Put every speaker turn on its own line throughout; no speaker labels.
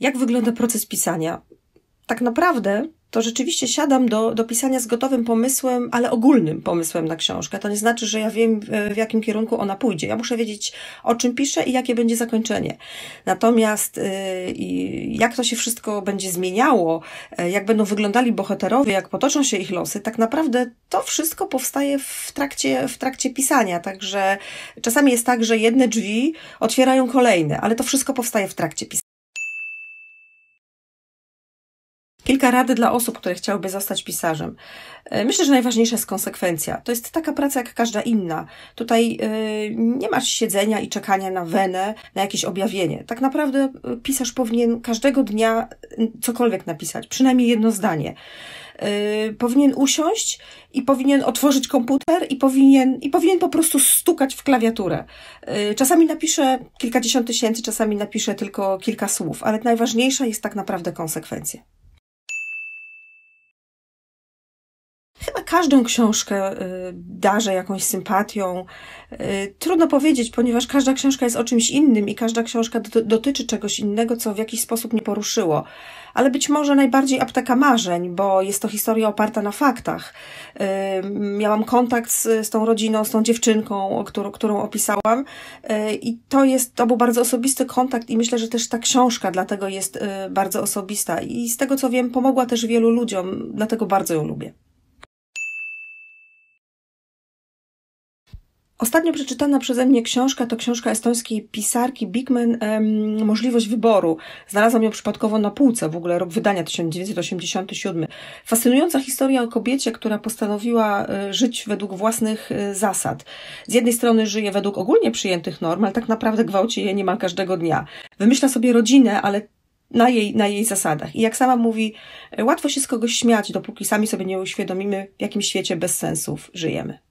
Jak wygląda proces pisania? Tak naprawdę to rzeczywiście siadam do, do pisania z gotowym pomysłem, ale ogólnym pomysłem na książkę. To nie znaczy, że ja wiem, w jakim kierunku ona pójdzie. Ja muszę wiedzieć, o czym piszę i jakie będzie zakończenie. Natomiast yy, jak to się wszystko będzie zmieniało, yy, jak będą wyglądali bohaterowie, jak potoczą się ich losy, tak naprawdę to wszystko powstaje w trakcie, w trakcie pisania. Także czasami jest tak, że jedne drzwi otwierają kolejne, ale to wszystko powstaje w trakcie pisania. Kilka rady dla osób, które chciałyby zostać pisarzem. E, myślę, że najważniejsza jest konsekwencja. To jest taka praca jak każda inna. Tutaj yy, nie masz siedzenia i czekania na wenę, na jakieś objawienie. Tak naprawdę e, pisarz powinien każdego dnia cokolwiek napisać, przynajmniej jedno zdanie. Powinien usiąść i powinien otworzyć komputer i powinien, i powinien po prostu stukać w klawiaturę. Czasami napisze kilkadziesiąt tysięcy, czasami napisze tylko kilka słów, ale najważniejsza jest tak naprawdę konsekwencja. Każdą książkę y, darzę jakąś sympatią. Y, trudno powiedzieć, ponieważ każda książka jest o czymś innym i każda książka dotyczy czegoś innego, co w jakiś sposób mnie poruszyło. Ale być może najbardziej apteka marzeń, bo jest to historia oparta na faktach. Y, miałam kontakt z, z tą rodziną, z tą dziewczynką, którą, którą opisałam i to jest, to był bardzo osobisty kontakt i myślę, że też ta książka dlatego jest bardzo osobista i z tego co wiem pomogła też wielu ludziom, dlatego bardzo ją lubię. Ostatnio przeczytana przeze mnie książka to książka estońskiej pisarki Bigman Możliwość wyboru. Znalazłam ją przypadkowo na półce, w ogóle rok wydania 1987. Fascynująca historia o kobiecie, która postanowiła e, żyć według własnych e, zasad. Z jednej strony żyje według ogólnie przyjętych norm, ale tak naprawdę gwałci je niemal każdego dnia. Wymyśla sobie rodzinę, ale na jej, na jej zasadach. I jak sama mówi, e, łatwo się z kogoś śmiać, dopóki sami sobie nie uświadomimy, w jakim świecie bez sensów żyjemy.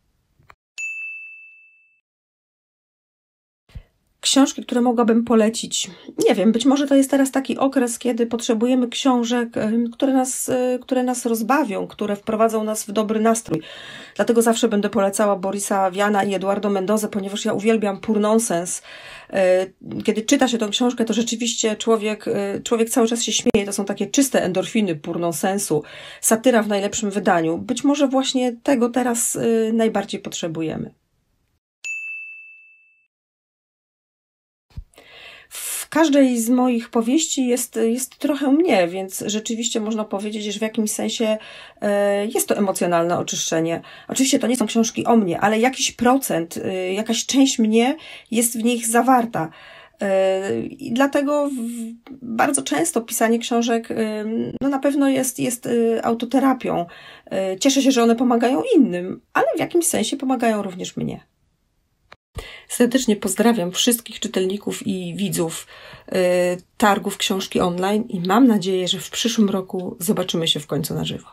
Książki, które mogłabym polecić. Nie wiem, być może to jest teraz taki okres, kiedy potrzebujemy książek, które nas, e, które nas rozbawią, które wprowadzą nas w dobry nastrój. Dlatego zawsze będę polecała Borisa Wiana i Eduardo Mendoza, ponieważ ja uwielbiam pur nonsens. E, kiedy czyta się tę książkę, to rzeczywiście człowiek, e, człowiek cały czas się śmieje. To są takie czyste endorfiny pur nonsensu. Satyra w najlepszym wydaniu. Być może właśnie tego teraz najbardziej potrzebujemy. W każdej z moich powieści jest, jest trochę mnie, więc rzeczywiście można powiedzieć, że w jakimś sensie e, jest to emocjonalne oczyszczenie. Oczywiście to nie są książki o mnie, ale jakiś procent, e, jakaś część mnie jest w nich zawarta. E, I dlatego bardzo często pisanie książek no na pewno jest, jest autoterapią. Cieszę się, że one pomagają innym, ale w jakimś sensie pomagają również mnie. Serdecznie pozdrawiam wszystkich czytelników i widzów y, targów książki online i mam nadzieję, że w przyszłym roku zobaczymy się w końcu na żywo.